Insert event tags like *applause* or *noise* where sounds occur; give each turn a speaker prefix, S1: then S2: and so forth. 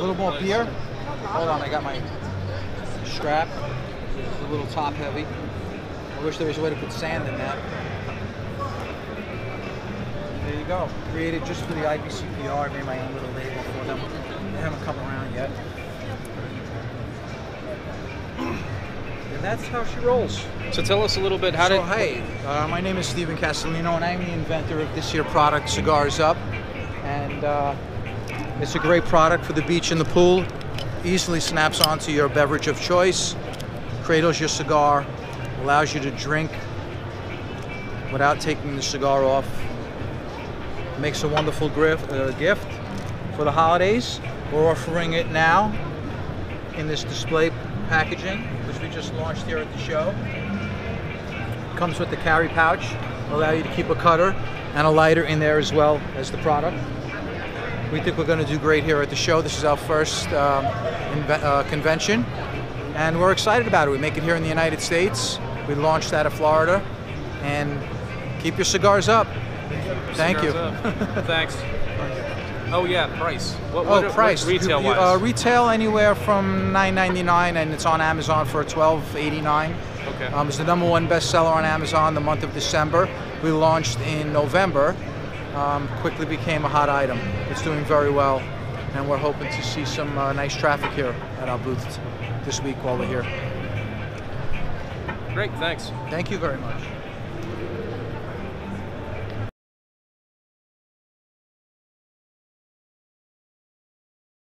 S1: little more beer. Hold on, I got my strap. It's a little top heavy. I wish there was a way to put sand in that. There you go. Created just for the IPCPR. I made my own little label for them. They haven't come around yet. And that's how she rolls.
S2: So tell us a little bit how
S1: so,
S2: did
S1: hey, uh, my name is Steven Casalino, and I'm the inventor of this here product, CigarzUp. And uh, it's a great product for the beach and the pool. Easily snaps onto your beverage of choice, cradles your cigar, allows you to drink without taking the cigar off. Makes a wonderful grif- uh, gift for the holidays. We're offering it now in this display packaging, which we just launched here at the show. Comes with the carry pouch, allow you to keep a cutter and a lighter in there as well as the product. We think we're going to do great here at the show. This is our first um, inve- uh, convention, and we're excited about it. We make it here in the United States. We launched out of Florida, and keep your cigars up. Thank you.
S2: Up. *laughs* Thanks. Oh yeah, price. What,
S1: Oh,
S2: what
S1: price.
S2: retail wise?
S1: Uh, retail anywhere from $9.99, and it's on Amazon for $12.89.
S2: okay.
S1: Um, it's the number one bestseller on Amazon the month of December. We launched in November. Um, quickly became a hot item. It's doing very well, and we're hoping to see some uh, nice traffic here at our booth this week while we're here.
S2: Great. Thanks.
S1: Thank you very much.